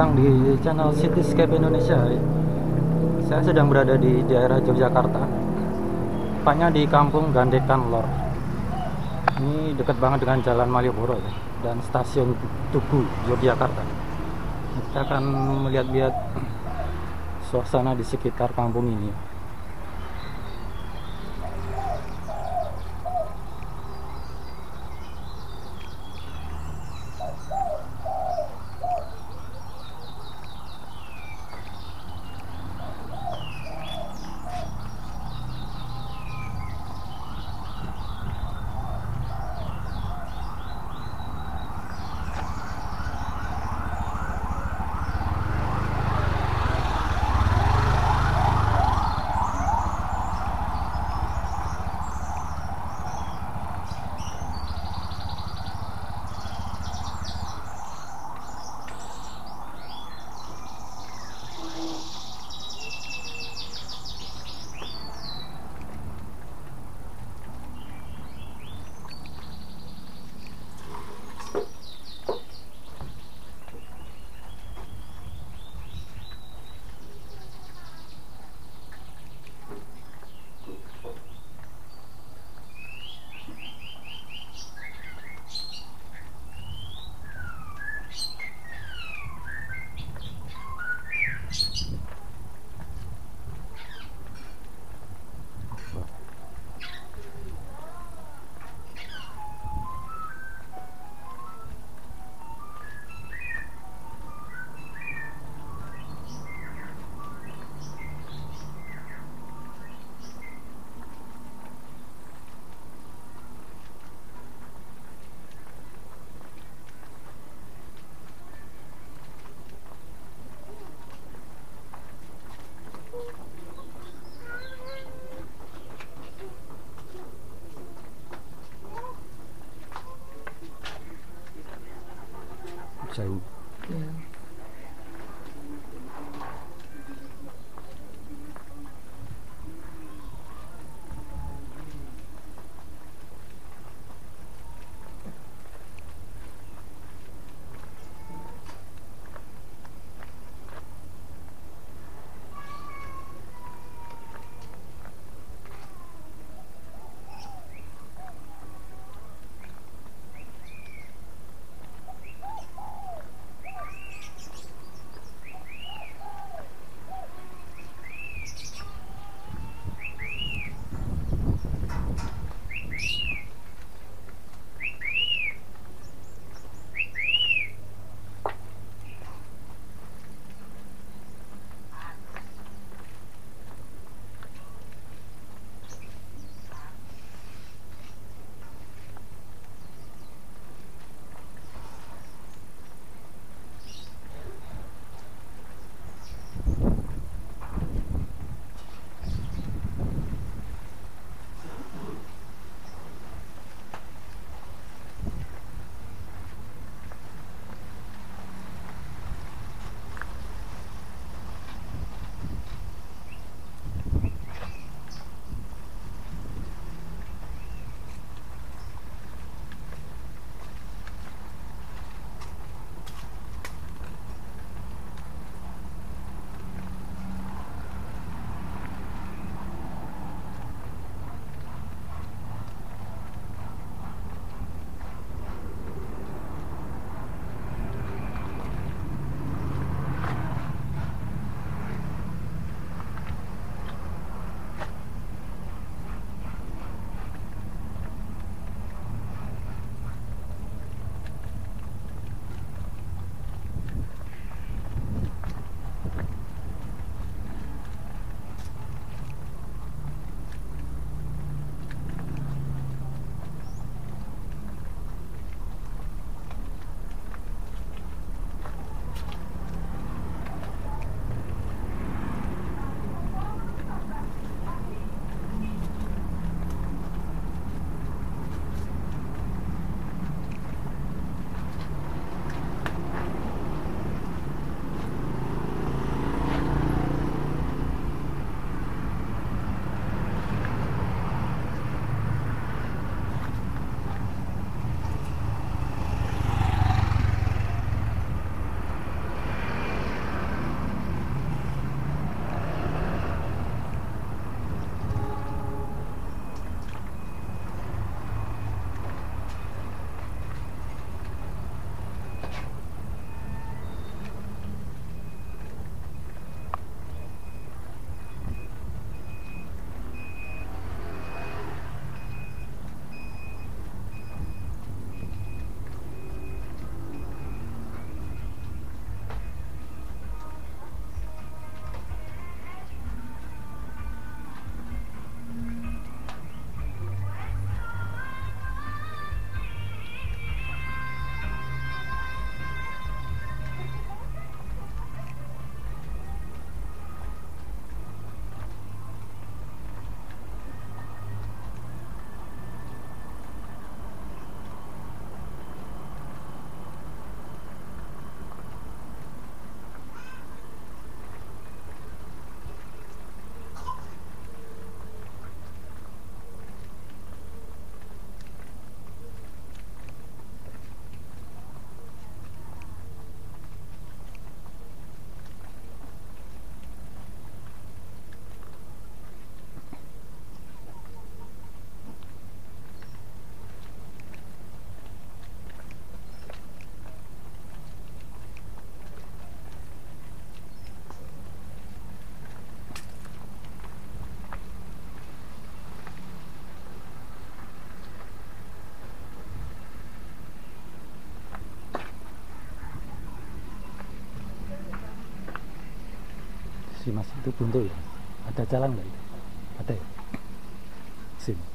datang di channel Cityscape Indonesia. Saya sedang berada di daerah Yogyakarta, tepatnya di Kampung Gandekan Lor. Ini dekat banget dengan Jalan Malioboro ya, dan Stasiun Tugu Yogyakarta. Kita akan melihat-lihat suasana di sekitar kampung ini. so si mas itu buntu ya ada jalan nggak itu? Ada ya? Sini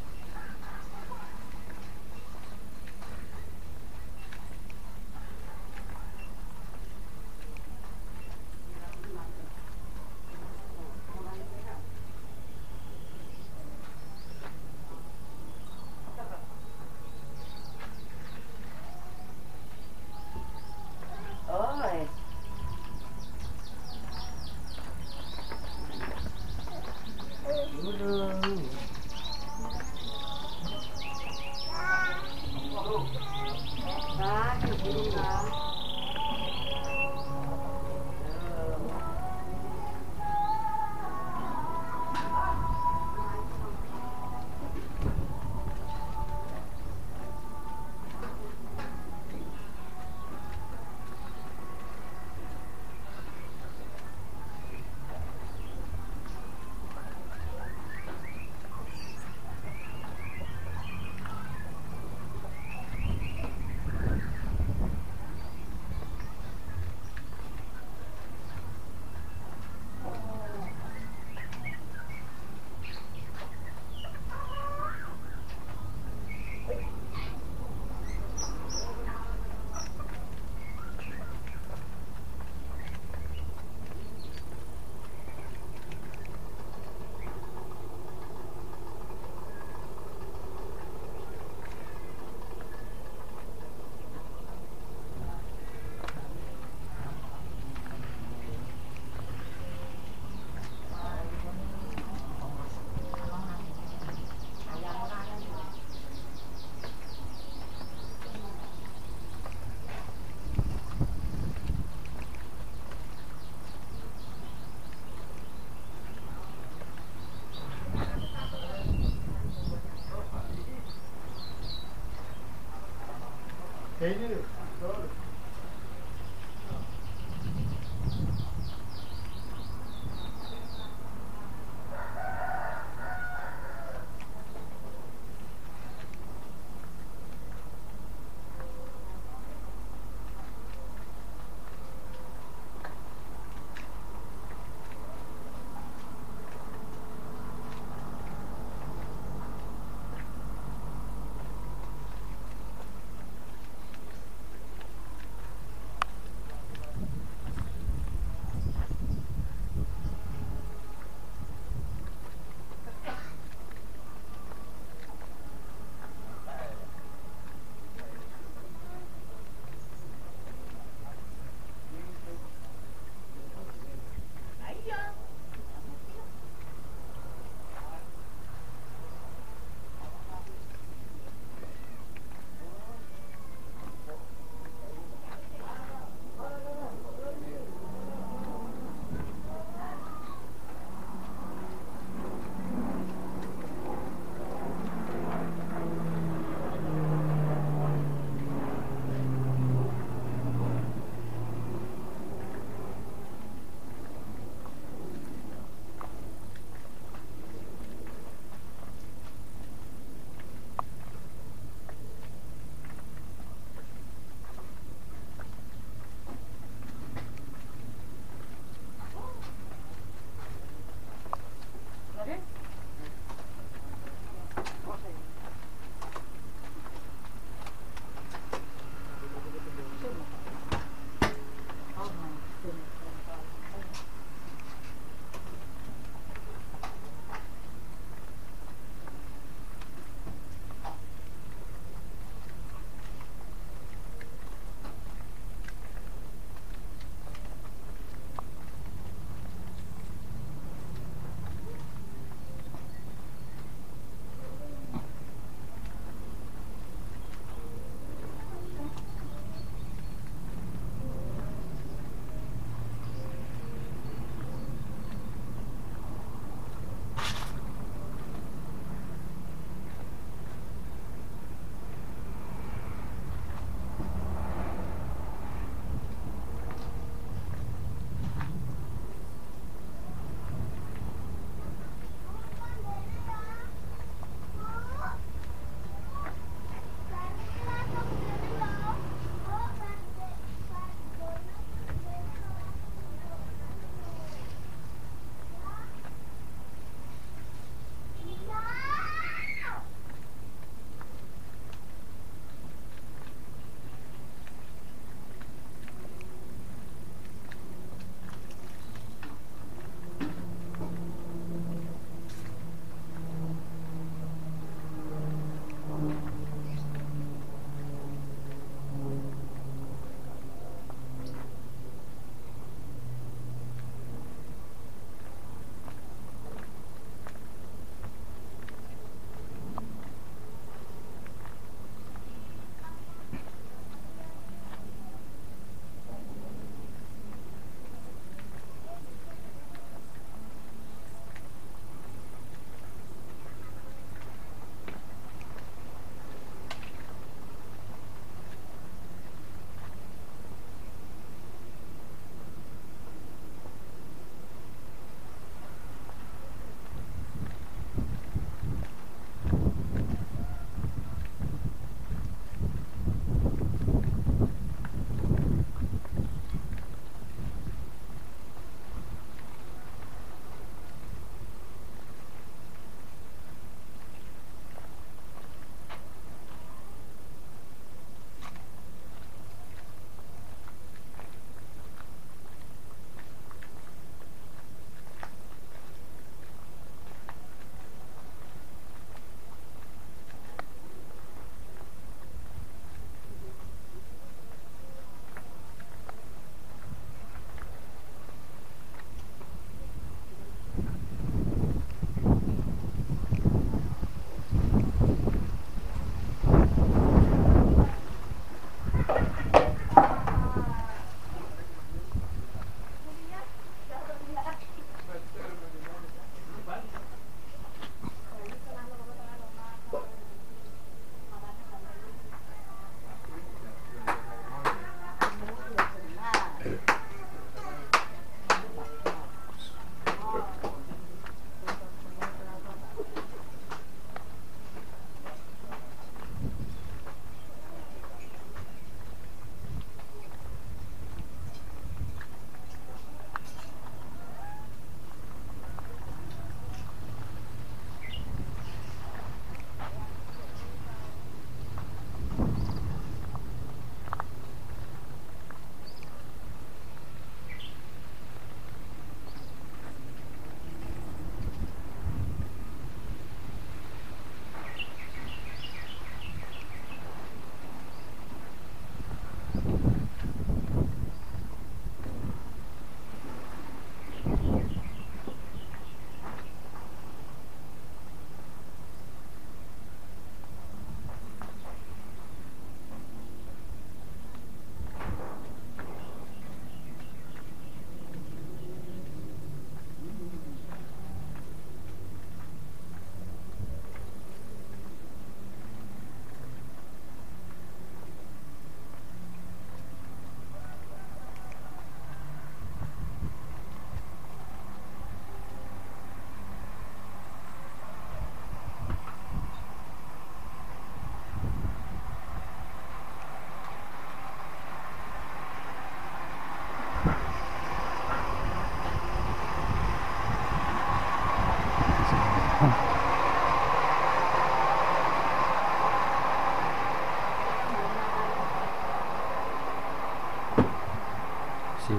七